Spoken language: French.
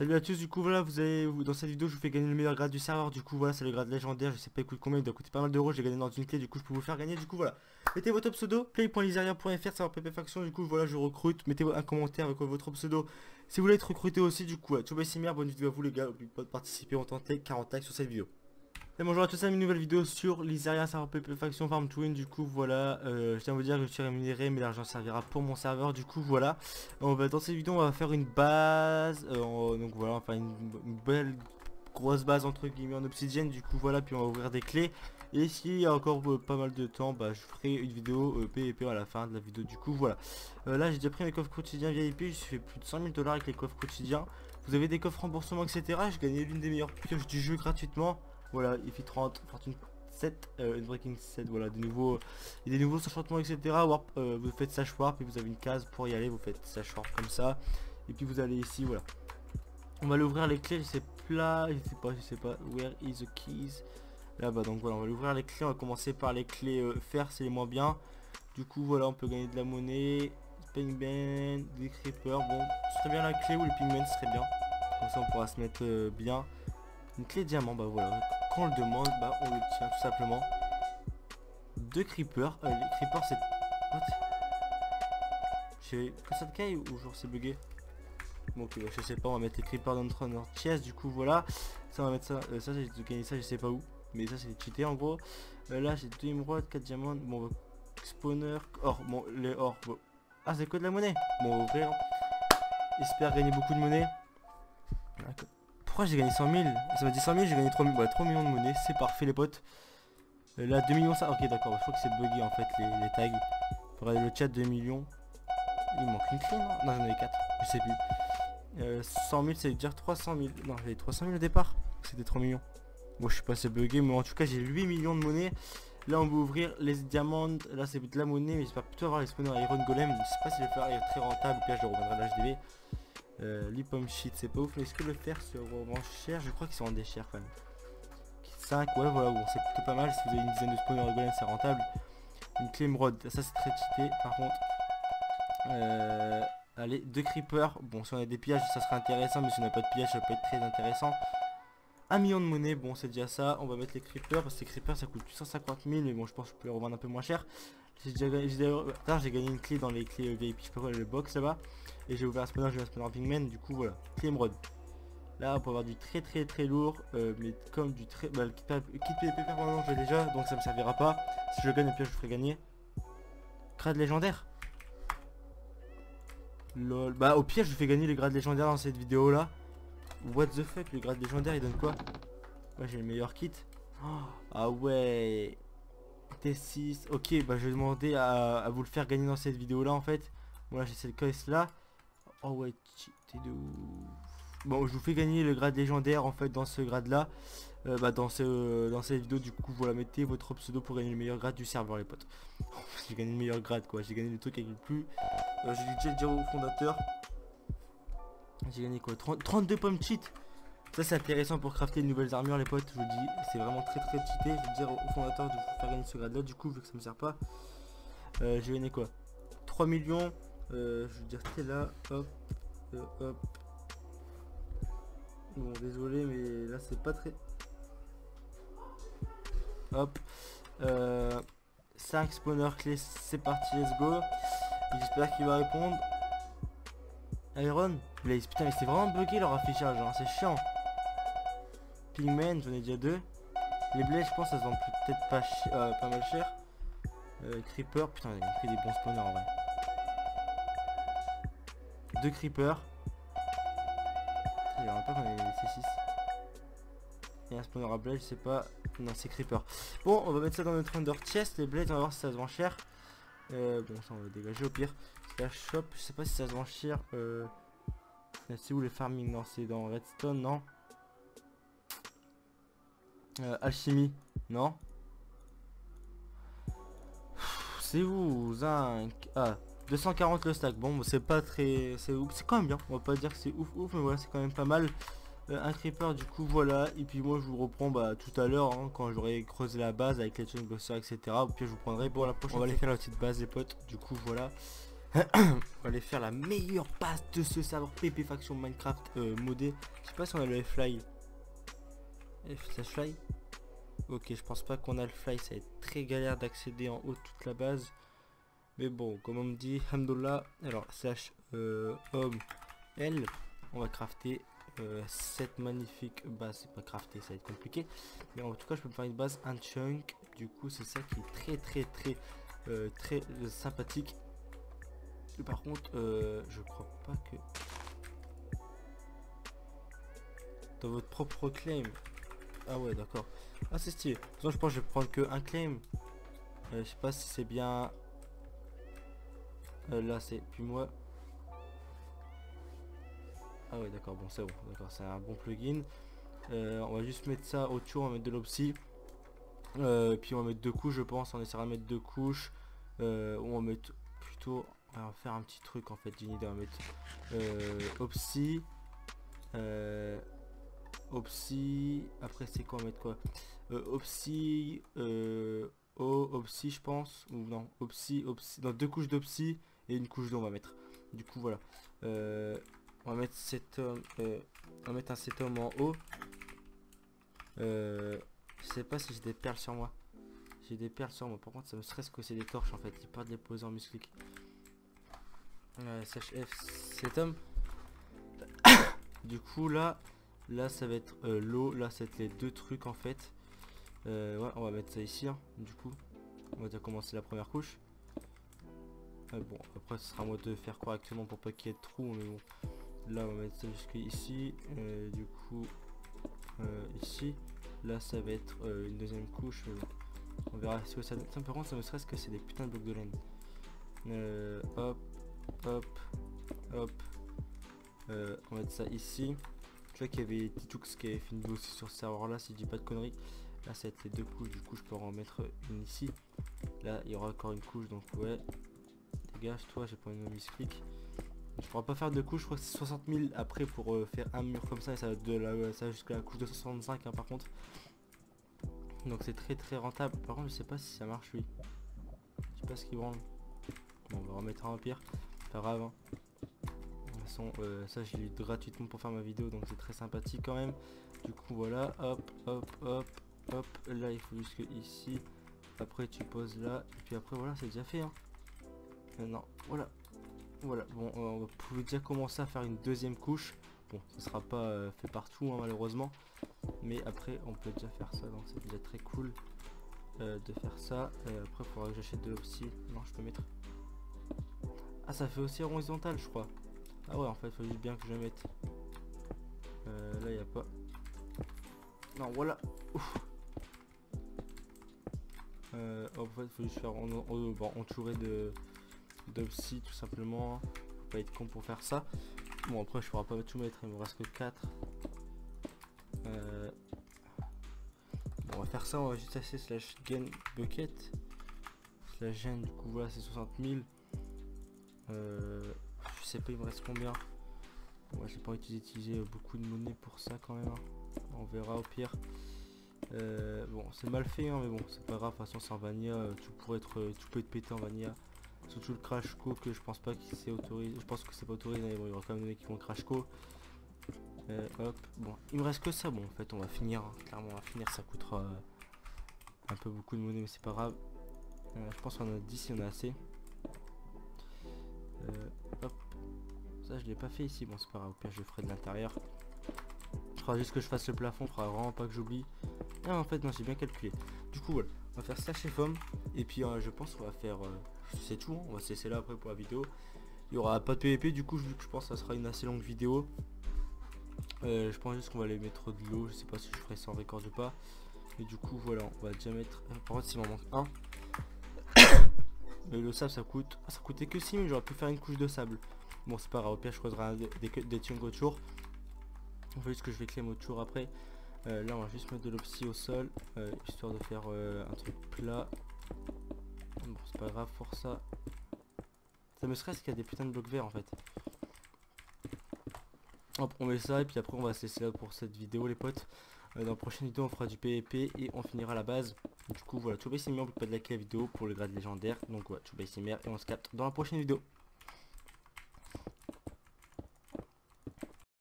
Salut à tous, du coup voilà, vous avez dans cette vidéo je vous fais gagner le meilleur grade du serveur, du coup voilà c'est le grade légendaire, je sais pas il coûte combien, il doit coûter pas mal d'euros, j'ai gagné dans une clé, du coup je peux vous faire gagner, du coup voilà. Mettez votre pseudo, play.lisaria.fr, serveur PP Faction, du coup voilà je recrute, mettez un commentaire avec votre pseudo. Si vous voulez être recruté aussi, du coup Touba Simir, bonne vidéo à vous les gars, n'oubliez pas de participer, on tentait 40 likes sur cette vidéo. Bonjour à tous, c'est une nouvelle vidéo sur l'Isaria serveur PP Faction Farm Twin, du coup voilà, euh, je tiens à vous dire que je suis rémunéré mais l'argent servira pour mon serveur, du coup voilà. On va, dans cette vidéo on va faire une base, euh, donc voilà, enfin une, belle grosse base entre guillemets en obsidienne, du coup voilà, puis on va ouvrir des clés. Et s'il y a encore euh, pas mal de temps, bah je ferai une vidéo PvP à la fin de la vidéo, du coup voilà. Là j'ai déjà pris mes coffres quotidiens VIP, je fait plus de 100 000 dollars avec les coffres quotidiens. Vous avez des coffres remboursement etc. J'ai gagné l'une des meilleures pioches du jeu gratuitement. Voilà, il fait 30, Fortune 7, euh, Unbreaking 7, voilà, des nouveaux, a des nouveaux enchantements etc. Warp, euh, vous faites Sash Warp et vous avez une case pour y aller, vous faites Sash Warp comme ça. Et puis vous allez ici, voilà. On va l'ouvrir les clés, je sais pas, je sais pas, je sais pas, where is the keys? Là-bas, donc voilà, on va l'ouvrir les clés, on va commencer par les clés euh, fer, c'est les moins bien. Du coup, voilà, on peut gagner de la monnaie, Pingman, des creepers, bon, ce serait bien la clé ou le pigment, ce serait bien. Comme ça, on pourra se mettre euh, bien. Une clé diamant, bah voilà, on le demande, bah on l'obtient tout simplement. Deux creepers, euh, les creepers c'est... What? J'ai ça de caille ou genre c'est bugué? Bon bah, je sais pas, on va mettre les creepers dans notre, chest, du coup voilà. Ça on va mettre ça, euh, ça j'ai gagné ça je sais pas où. Mais ça c'est cheaté en gros. Euh, là j'ai deux émeraudes, 4 diamants, bon bah, spawner, or, bon les or, bon. Ah c'est que de la monnaie Bon on va ouvrir. J'espère gagner beaucoup de monnaie. Pourquoi j'ai gagné 100 000 Ça m'a dit 100 000, j'ai gagné 3, mi- ouais, 3 millions de monnaie, c'est parfait les potes. Euh, là 2 millions ça, ok d'accord, je crois que c'est bugué en fait les, tags. Faudrait le chat 2 millions. Il manque une clé non? Non j'en avais 4, je sais plus. Euh, 100 000 ça veut dire 300 000. Non j'avais 300 000 au départ, c'était 3 millions. Bon je sais pas c'est bugué mais en tout cas j'ai 8 millions de monnaie. Là on va ouvrir les diamants, là c'est de la monnaie mais j'espère plutôt avoir les spawners Iron Golem. Je sais pas si le fer est très rentable ou bien je le revendrai à l'HDV. Euh, Lipom shit c'est pas ouf mais est-ce que le fer se revend cher? Je crois qu'ils sont en cher quand même. 5 ouais voilà bon c'est plutôt pas mal. Si vous avez une dizaine de spawners golem c'est rentable. Une clé émeraude ça c'est très cheaté par contre. Euh, Allez deux creepers. Bon si on a des pillages ça serait intéressant mais si on n'a pas de pillage ça peut être très intéressant. Un million de monnaie, bon c'est déjà ça, on va mettre les creepers parce que les creepers ça coûte 150 000 mais bon je pense que je peux les revendre un peu moins cher. J'ai gagné, j'ai gagné une clé dans les clés euh, VIP, je sais pas le box là-bas. Et j'ai ouvert un spawner, j'ai un spawner Pigman, du coup voilà, clé émeraude. Là on peut avoir du très très très lourd, euh, mais comme du très... Bah, le kit PvP permanent je déjà, donc ça me servira pas. Si je gagne, au pire je ferai gagner. Grade légendaire Lol, bah au pire je fais gagner les grades légendaires dans cette vidéo là. What the fuck, le grade légendaire il donne quoi? Ouais j'ai le meilleur kit. Oh, ah ouais T6, ok bah je vais demander à, vous le faire gagner dans cette vidéo là en fait. Voilà j'ai cette quest là. Oh ouais cheaté de. Bon je vous fais gagner le grade légendaire en fait dans ce grade là. Euh, bah dans ce dans cette vidéo du coup voilà mettez votre pseudo pour gagner le meilleur grade du serveur les potes. j'ai gagné le meilleur grade quoi, j'ai gagné le truc avec le plus. Euh, je vais déjà dire au fondateur. J'ai gagné quoi 30 32 pommes cheat Ça c'est intéressant pour crafter de nouvelles armures les potes Je vous dis c'est vraiment très très cheaté. Je vais dire au fondateur de vous faire gagner ce grade là Du coup vu que ça me sert pas euh, J'ai gagné quoi? 3 millions euh, Je veux dire t'es là Hop euh, Hop. Bon désolé mais là c'est pas très Hop euh, 5 spawners clés c'est parti let's go. J'espère qu'il va répondre. Iron? Blaze, putain mais c'est vraiment bugué leur affichage, hein, c'est chiant. Pigman, j'en ai déjà deux. Les Blaze, je pense, ça se vend peut-être pas, euh, pas mal cher. Euh, Creeper, putain, a pris des bons spawners en vrai. Deux Creepers. J'aimerais pas qu'on ait C6. Et un spawner à Blaze, je sais pas. Non, c'est Creeper. Bon, on va mettre ça dans notre Under Chest. Les Blades, on va voir si ça se vend cher. Euh, bon, ça on va dégager au pire. La shop, je sais pas si ça se vend cher. Euh... C'est où le farming Non, c'est dans Redstone, non euh, Alchimie, non C'est où Zinc? Ah, 240 le stack. Bon, c'est pas très... C'est ouf. C'est quand même bien. On va pas dire que c'est ouf ouf, mais voilà, c'est quand même pas mal. Euh, un creeper, du coup, voilà. Et puis moi, je vous reprends bah, tout à l'heure, hein, quand j'aurai creusé la base avec les chungbusters, etc. Pire, je vous prendrai pour la prochaine. On va aller faire la petite base, les potes. Du coup, voilà. on va aller faire la meilleure passe de ce serveur PP Faction Minecraft euh, modé. Je sais pas si on a le fly. F fly Ok, je pense pas qu'on a le fly. Ça va être très galère d'accéder en haut toute la base. Mais bon, comme on me dit, Hamdullah. Alors, slash euh, homme L. On va crafter euh, cette magnifique base. C'est pas crafter, ça va être compliqué. Mais en tout cas, je peux me faire une base, un chunk. Du coup, c'est ça qui est très, très, très, euh, très sympathique. par contre, je crois pas que... Dans votre propre claim. Ah ouais, d'accord. Ah, c'est stylé. je pense que je vais prendre que un claim. je sais pas si c'est bien euh, là c'est puis moi. Ah ouais d'accord bon c'est bon d'accord c'est un bon plugin. Euh, on va juste mettre ça autour, on va mettre de l'opsi. Euh, puis on va mettre deux couches je pense, on essaiera de mettre deux couches. on va mettre plutôt. On va faire un petit truc en fait, j'ai une idée, on va mettre opsi. Opsi. Après c'est quoi mettre quoi? Opsi. O, opsi je pense. Ou non, opsi, opsi. Dans deux couches d'opsi et une couche d'eau on va mettre. Du coup voilà. Euh, on va mettre cet homme. Euh, on va mettre un cet homme en haut. Euh, je sais pas si j'ai des perles sur moi. J'ai des perles sur moi. Par contre ça me stresse que c'est des torches en fait. Il pas de les poser en musclic. CHF cet homme. du coup là. Là ça va être l'eau. Là ça va être les deux trucs en fait. ouais on va mettre ça ici. Hein, du coup. On va déjà commencer la première couche bon, après ce sera à moi de faire correctement pour pas qu'il y ait de trous, mais bon. Là on va mettre ça jusqu'ici. Euh, du coup, euh, ici. Là ça va être euh, une deuxième couche. on verra ce que ça donne. Par contre ça me stresse que c'est des putains de blocs de laine. hop, hop, hop. on va mettre ça ici. Tu vois qu'il y avait Titux qui avait fait une vidéo aussi sur ce serveur là si je dis pas de conneries. Là ça va être les deux couches, du coup je peux en mettre une ici. Là il y aura encore une couche donc ouais Dégage toi, j'ai pas une misclick. Je pourrais pas faire de couches, je crois que c'est 60 000 après pour euh, faire un mur comme ça et ça va de la, ça jusqu'à la couche de 65 hein, par contre. Donc c'est très très rentable. Par contre je sais pas si ça marche lui. Je sais pas ce qu'il branle. On va remettre un pire. Pas grave. Hein. Façon euh, ça je l'ai gratuitement pour faire ma vidéo donc c'est très sympathique quand même. Du coup voilà, hop, hop, hop, hop. Là il faut juste que ici. Après tu poses là. Et puis après voilà c'est déjà fait. Hein non, voilà. Voilà, bon, on pouvait déjà commencer à faire une deuxième couche. Bon, ce sera pas euh, fait partout, hein, malheureusement. Mais après, on peut déjà faire ça, donc c'est déjà très cool euh, de faire ça. Euh, après, il faudra que j'achète de l'opsi. Non, je peux mettre... Ah, ça fait aussi horizontal, je crois. Ah ouais, en fait, faut bien que je mette. là, il n'y a pas... Non, voilà. Ouf. en fait, faut juste faire en, entourer de d'opsi tout simplement. Faut pas être con pour faire ça. Bon après je pourrais pas tout mettre, il me reste que 4. Euh, on va faire ça, on va juste assez slash gain bucket. Slash gêne du coup voilà c'est 60 000. Euh, je sais pas il me reste combien. Moi j'ai pas envie d'utiliser beaucoup de monnaie pour ça quand même. Hein. On verra au pire. Euh, bon c'est mal fait hein, mais bon c'est pas grave de toute façon c'est en vanilla tu pourrais être tu peux être pété en vanilla Surtout le crash co que je pense pas qu'il s'est autorisé. Je pense que c'est pas autorisé, mais bon, il y aura quand même des mecs qui vont crash co. Euh, hop, bon, il me reste que ça. Bon, en fait, on va finir. Hein. Clairement, on va finir. Ça coûtera euh, un peu beaucoup de monnaie, mais c'est pas grave. Euh, je pense qu'on a 10 si on a assez. Je l'ai pas fait ici. Bon, c'est pas grave. Au pire, je le ferai de l'intérieur. Il faudra juste que je fasse le plafond. Faudra vraiment pas que j'oublie. Ah, en fait, non, j'ai bien calculé. Du coup, voilà. On va faire ça chez Fom. Et puis, je pense qu'on va faire c'est tout, hein. on va se laisser là après pour la vidéo. Il y aura pas de PVP du coup que je pense que ça sera une assez longue vidéo. Euh, je pense juste qu'on va aller mettre de l'eau, je sais pas si je ferai ça en record ou pas. Et du coup voilà, on va déjà mettre. Euh, par contre s'il m'en manque un. Mais le sable ça coûte. Ah, ça coûtait que 6 mais j'aurais pu faire une couche de sable. Bon c'est pas grave, au pire je creuserai des, des, des autour. On va juste que je vais clem autour après. Euh, là on va juste mettre de l'opsi au sol. histoire de faire un truc plat. Bon, c'est pas grave pour ça. Ça me stresse qu'il y a des putains de blocs verts en fait. Hop, on met ça et puis après on va se laisser là pour cette vidéo les potes. Euh, dans la prochaine vidéo on fera du PvP et on finira la base. Du coup voilà, tout bas on peut pas de liker la vidéo pour le grade légendaire. Donc voilà, tout bas et on se capte dans la prochaine vidéo.